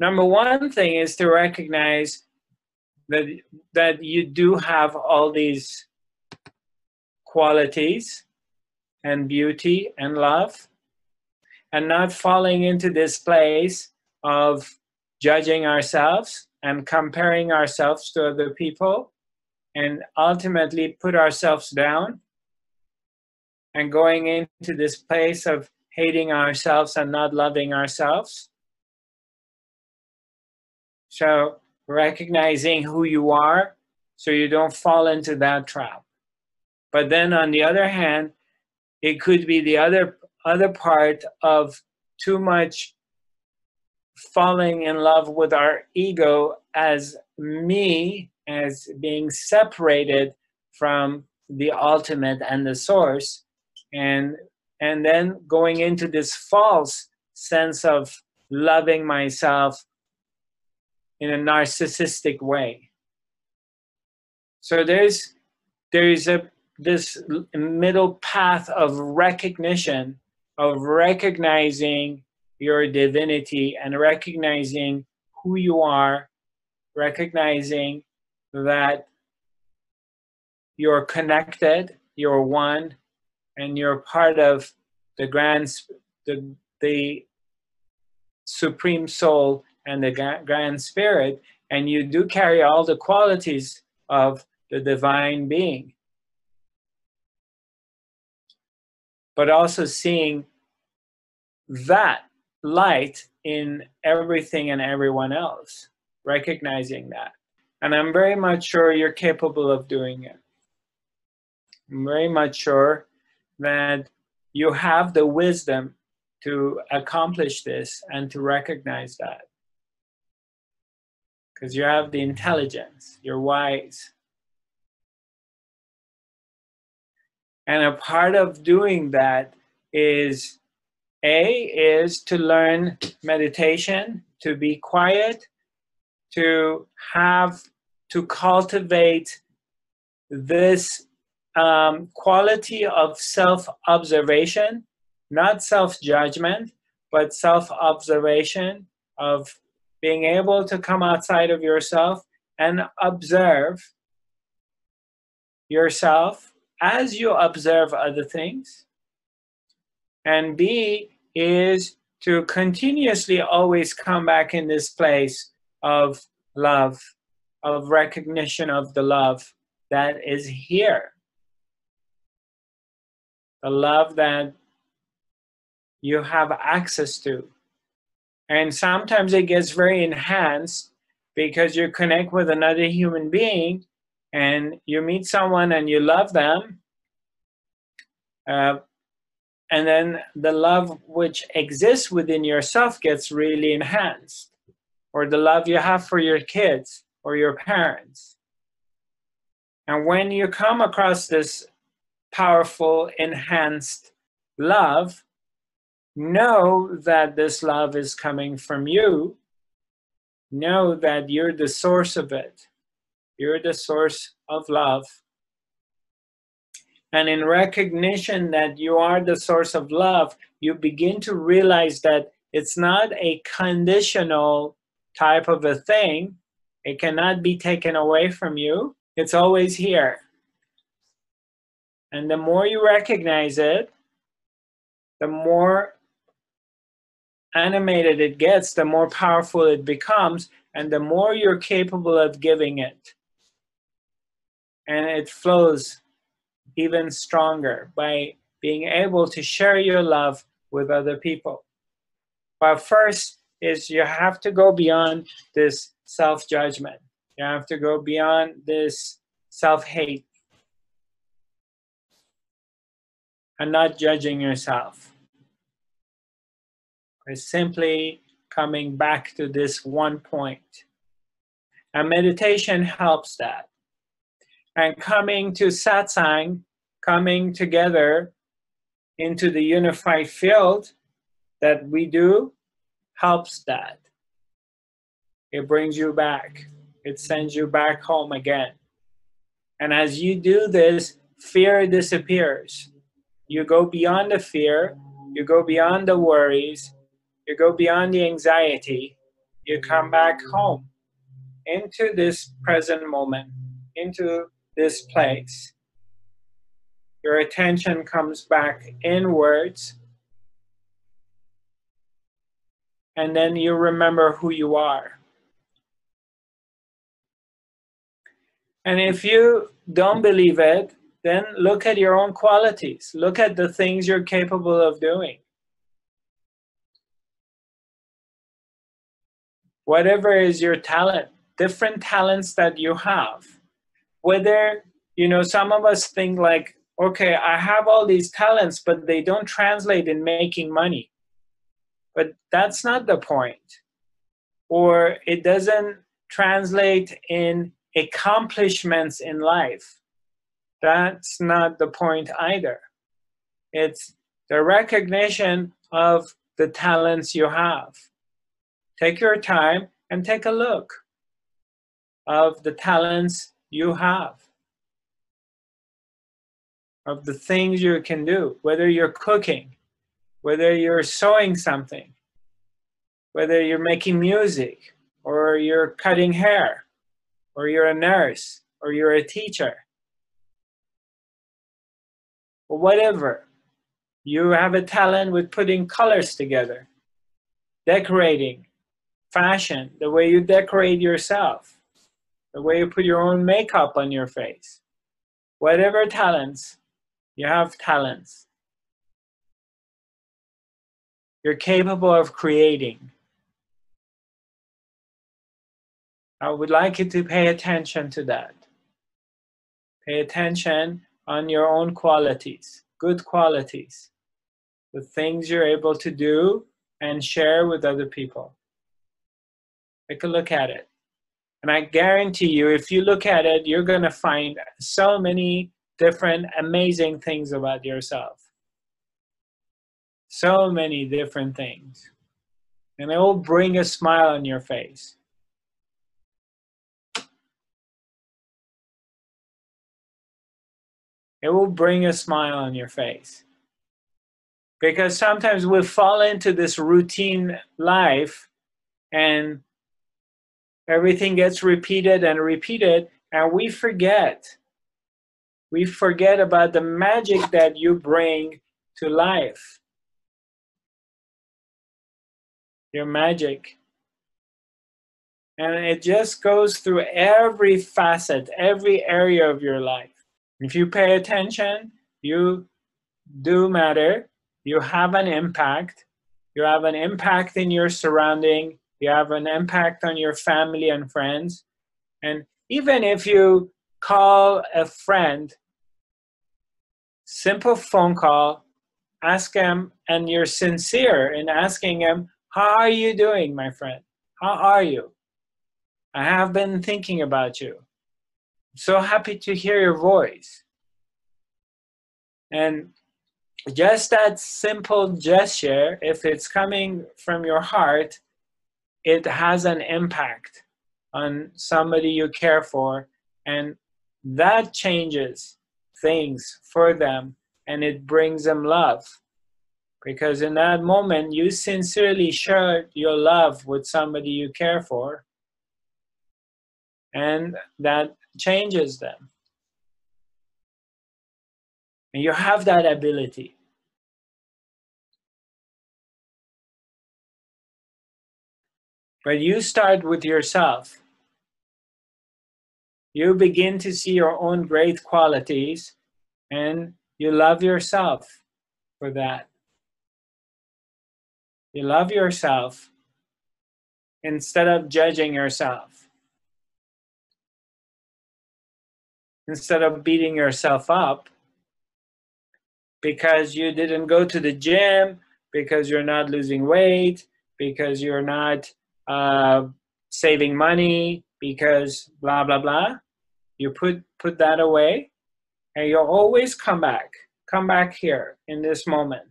number one thing is to recognize that that you do have all these qualities and beauty and love and not falling into this place of judging ourselves and comparing ourselves to other people and ultimately put ourselves down and going into this place of hating ourselves and not loving ourselves. So, recognizing who you are so you don't fall into that trap. But then on the other hand, it could be the other other part of too much falling in love with our ego as me as being separated from the ultimate and the source and and then going into this false sense of loving myself in a narcissistic way. So there's there's a this middle path of recognition of recognizing your divinity and recognizing who you are recognizing that you're connected you're one and you're part of the grand the, the supreme soul and the grand spirit and you do carry all the qualities of the divine being. But also seeing that light in everything and everyone else recognizing that. And i'm very much sure you're capable of doing it. I'm very much sure that you have the wisdom to accomplish this and to recognize that. Because you have the intelligence, you're wise. And a part of doing that is A, is to learn meditation, to be quiet, to have, to cultivate this um, quality of self observation, not self judgment, but self observation of being able to come outside of yourself and observe yourself as you observe other things. And B is to continuously always come back in this place of love, of recognition of the love that is here the love that you have access to. And sometimes it gets very enhanced because you connect with another human being and you meet someone and you love them. Uh, and then the love which exists within yourself gets really enhanced, or the love you have for your kids or your parents. And when you come across this powerful, enhanced love, know that this love is coming from you. Know that you're the source of it. You're the source of love. And in recognition that you are the source of love, you begin to realize that it's not a conditional type of a thing. It cannot be taken away from you. It's always here. And the more you recognize it, the more animated it gets, the more powerful it becomes, and the more you're capable of giving it. And it flows even stronger by being able to share your love with other people. But first is you have to go beyond this self-judgment. You have to go beyond this self-hate and not judging yourself. It's simply coming back to this one point. And meditation helps that. And coming to satsang, coming together into the unified field that we do, helps that. It brings you back. It sends you back home again. And as you do this, fear disappears you go beyond the fear, you go beyond the worries, you go beyond the anxiety, you come back home into this present moment, into this place. Your attention comes back inwards. And then you remember who you are. And if you don't believe it, then look at your own qualities. Look at the things you're capable of doing. Whatever is your talent, different talents that you have. Whether, you know, some of us think like, okay, I have all these talents, but they don't translate in making money. But that's not the point. Or it doesn't translate in accomplishments in life. That's not the point either. It's the recognition of the talents you have. Take your time and take a look of the talents you have, of the things you can do, whether you're cooking, whether you're sewing something, whether you're making music, or you're cutting hair, or you're a nurse, or you're a teacher, or whatever. You have a talent with putting colors together, decorating, fashion, the way you decorate yourself, the way you put your own makeup on your face. Whatever talents, you have talents. You're capable of creating. I would like you to pay attention to that. Pay attention on your own qualities, good qualities, the things you're able to do and share with other people. Take a look at it. And I guarantee you, if you look at it, you're going to find so many different amazing things about yourself. So many different things. And it will bring a smile on your face. it will bring a smile on your face. Because sometimes we fall into this routine life and everything gets repeated and repeated, and we forget. We forget about the magic that you bring to life. Your magic. And it just goes through every facet, every area of your life. If you pay attention, you do matter. You have an impact. You have an impact in your surrounding. You have an impact on your family and friends. And even if you call a friend, simple phone call, ask him and you're sincere in asking him How are you doing, my friend? How are you? I have been thinking about you so happy to hear your voice. And just that simple gesture, if it's coming from your heart, it has an impact on somebody you care for. And that changes things for them and it brings them love. Because in that moment, you sincerely share your love with somebody you care for. And that changes them. And you have that ability. But you start with yourself. You begin to see your own great qualities and you love yourself for that. You love yourself instead of judging yourself. instead of beating yourself up because you didn't go to the gym, because you're not losing weight, because you're not uh, saving money, because blah blah blah. You put put that away, and you'll always come back. Come back here in this moment.